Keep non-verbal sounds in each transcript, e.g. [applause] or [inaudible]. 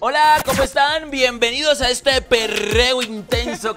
Hola, ¿cómo están? Bienvenidos a este perreo intenso.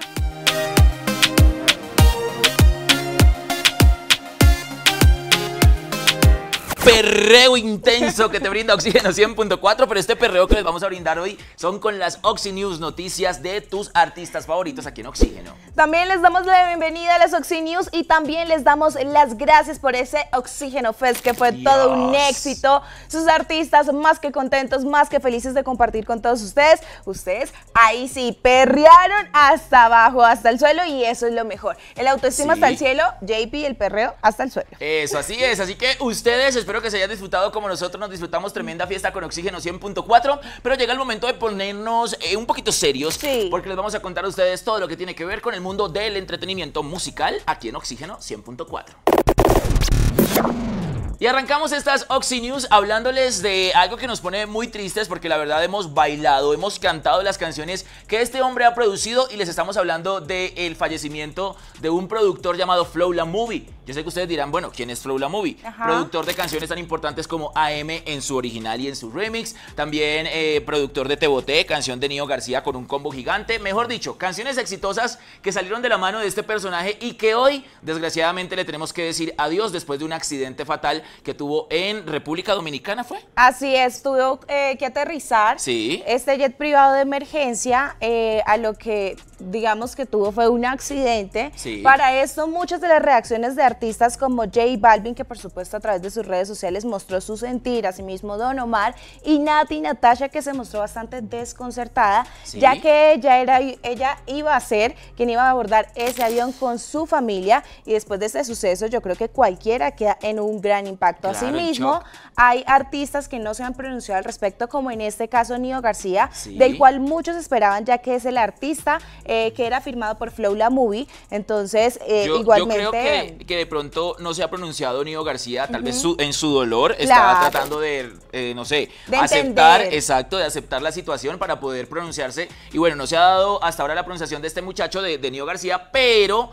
Perreo intenso que te brinda Oxígeno 100.4, pero este perreo que les vamos a brindar hoy son con las Oxy News, noticias de tus artistas favoritos aquí en Oxígeno. También les damos la bienvenida a las Oxy News y también les damos las gracias por ese Oxígeno Fest que fue todo un éxito. Sus artistas más que contentos, más que felices de compartir con todos ustedes. Ustedes ahí sí perrearon hasta abajo, hasta el suelo y eso es lo mejor. El autoestima hasta el cielo, JP el perreo hasta el suelo. Eso, así es. Así que ustedes espero que se hayan disfrutado como nosotros nos disfrutamos tremenda fiesta con Oxígeno 100.4, pero llega el momento de ponernos eh, un poquito serios, porque les vamos a contar a ustedes todo lo que tiene que ver con el mundo del entretenimiento musical aquí en Oxígeno 100.4. Y arrancamos estas Oxy News hablándoles de algo que nos pone muy tristes porque la verdad hemos bailado, hemos cantado las canciones que este hombre ha producido y les estamos hablando del fallecimiento de un productor llamado Flow La Movie. Yo sé que ustedes dirán, bueno, ¿quién es Flow La Movie? Productor de canciones tan importantes como AM en su original y en su remix. También eh, productor de Te Boté, canción de Nio García con un combo gigante. Mejor dicho, canciones exitosas que salieron de la mano de este personaje y que hoy, desgraciadamente, le tenemos que decir adiós después de un accidente fatal que tuvo en República Dominicana, ¿fue? Así es, tuvo eh, que aterrizar sí. este jet privado de emergencia, eh, a lo que digamos que tuvo fue un accidente. Sí. Para esto, muchas de las reacciones de artistas como J Balvin, que por supuesto a través de sus redes sociales mostró su sentir, asimismo Don Omar, y Nati Natasha, que se mostró bastante desconcertada, ya que ella, era, ella iba a ser quien iba a abordar ese avión con su familia, y después de este suceso yo creo que cualquiera queda en un gran impacto impacto. Asimismo, hay artistas que no se han pronunciado al respecto, como en este caso Nio García, del cual muchos esperaban, ya que es el artista eh, que era firmado por Flow La Movie. Entonces, eh, igualmente. Yo creo que, de pronto no se ha pronunciado Nio García, tal vez en su dolor estaba tratando de, eh, no sé, aceptar, exacto, de aceptar la situación para poder pronunciarse. Y bueno, no se ha dado hasta ahora la pronunciación de este muchacho, de, de Nio García, pero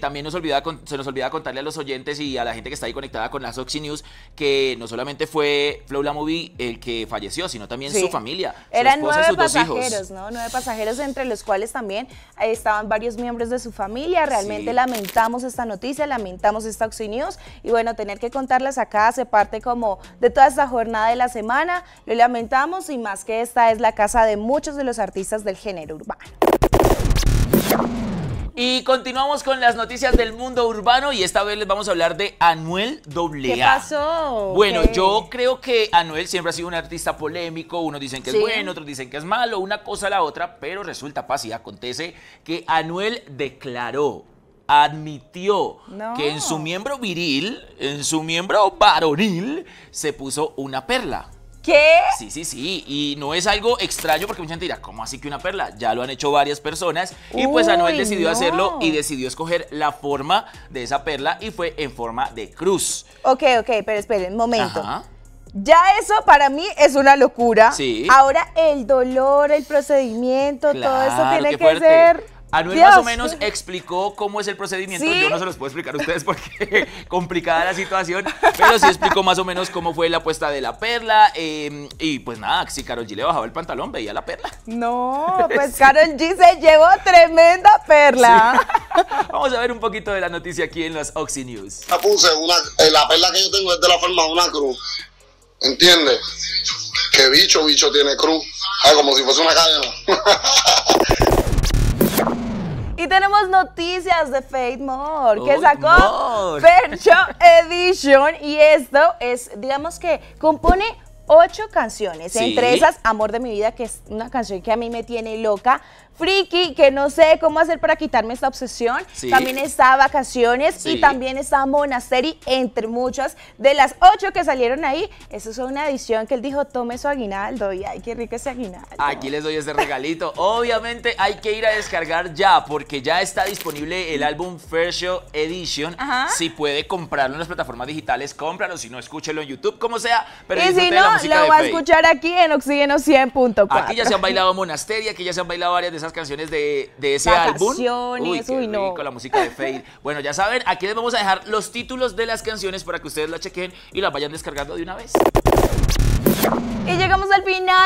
también nos olvida, se nos olvida contarle a los oyentes y a la gente que está ahí conectada con las Oxy News que no solamente fue Flow La Movie el que falleció, sino también su familia. Su Eran nueve sus pasajeros, dos hijos. ¿no? Nueve pasajeros, entre los cuales también estaban varios miembros de su familia. Realmente lamentamos esta noticia, lamentamos esta Oxy News. Y bueno, tener que contarlas acá hace parte como de toda esta jornada de la semana. Lo lamentamos y más que esta es la casa de muchos de los artistas del género urbano. Y continuamos con las noticias del mundo urbano y esta vez les vamos a hablar de Anuel AA. ¿Qué pasó? Bueno, yo creo que Anuel siempre ha sido un artista polémico, unos dicen que es bueno, otros dicen que es malo, una cosa a la otra, pero resulta, paz y acontece que Anuel declaró admitió que en su miembro viril, en su miembro varonil, se puso una perla. ¿Qué? Sí, sí, sí. Y no es algo extraño porque mucha gente dirá, ¿cómo así que una perla? Ya lo han hecho varias personas. Y pues Anuel decidió hacerlo y decidió escoger la forma de esa perla y fue en forma de cruz. Ok, ok, pero esperen, momento. Ya eso para mí es una locura. Sí. Ahora el dolor, el procedimiento, todo eso tiene que ser Anuel más o menos explicó cómo es el procedimiento. Yo no se los puedo explicar a ustedes porque [laughs] complicada la situación, pero sí explicó más o menos cómo fue la puesta de la perla. Em, y pues nada, si Carol G le bajaba el pantalón, veía la perla. No, [laughs] pues Carol G se llevó tremenda perla. [laughs] Vamos a ver un poquito de la noticia aquí en los Oxy News. La puse, una, eh, la perla que yo tengo es de la forma de una cruz. ¿Entiendes? Que bicho, bicho tiene cruz. Ah, como si fuese una cadena. Tenemos noticias de Fate More, que sacó Percho [laughs] Edition. Y esto es, digamos que compone ocho canciones, entre esas Amor de mi vida, que es una canción que a mí me tiene loca, Friki, que no sé cómo hacer para quitarme esta obsesión. También está Vacaciones y también está Monasteri, entre muchas. De las ocho que salieron ahí, eso es una edición que él dijo, tome su aguinaldo. Y ay, qué rico ese aguinaldo. Aquí les doy ese regalito. Obviamente hay que ir a descargar ya, porque ya está disponible el álbum First Show Edition. Si puede comprarlo en las plataformas digitales, cómpralo. Si no, escúchelo en YouTube, como sea. Pero y si no, lo va a escuchar aquí en Oxígeno 100.4. Aquí ya se han bailado Monasteri, aquí ya se han bailado varias de esas canciones de, de ese álbum. Uy, qué uy, no. la música de Fade. [laughs] bueno, ya saben, aquí les vamos a dejar los títulos de las canciones para que ustedes la chequen y las vayan descargando de una vez.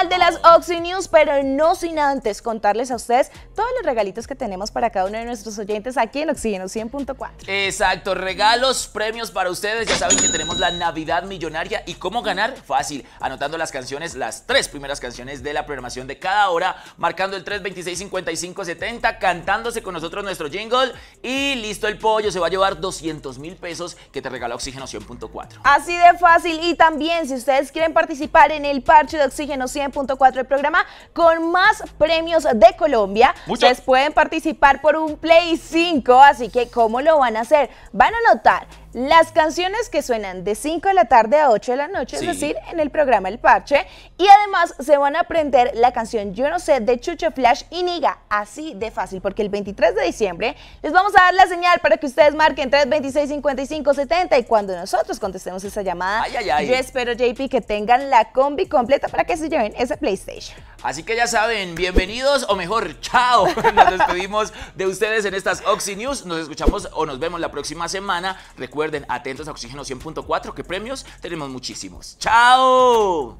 Final de las Oxy News, pero no sin antes contarles a ustedes todos los regalitos que tenemos para cada uno de nuestros oyentes aquí en Oxígeno 100.4. Exacto, regalos, premios para ustedes. Ya saben que tenemos la Navidad Millonaria y cómo ganar, fácil, anotando las canciones, las tres primeras canciones de la programación de cada hora, marcando el 326-5570, cantándose con nosotros nuestro jingle y listo el pollo, se va a llevar 200 mil pesos que te regala Oxígeno 100.4. Así de fácil y también si ustedes quieren participar en el parche de oxígeno 100.4, el programa con más premios de Colombia. Ustedes pueden participar por un Play 5, así que ¿cómo lo van a hacer? Van a notar las canciones que suenan de 5 de la tarde a 8 de la noche, es decir, en el programa El Parche. Y además se van a aprender la canción Yo no sé de Chucho Flash y Niga, así de fácil, porque el 23 de diciembre les vamos a dar la señal para que ustedes marquen 326 55 70 y cuando nosotros contestemos esa llamada, yo espero, JP, que tengan la combi completa para que se lleven ese PlayStation. Así que ya saben, bienvenidos o mejor, chao. [laughs] Nos despedimos de ustedes en estas Oxy News. Nos escuchamos o nos vemos la próxima semana. Recuerden Recuerden, atentos a Oxígeno 100.4, que premios tenemos muchísimos. ¡Chao!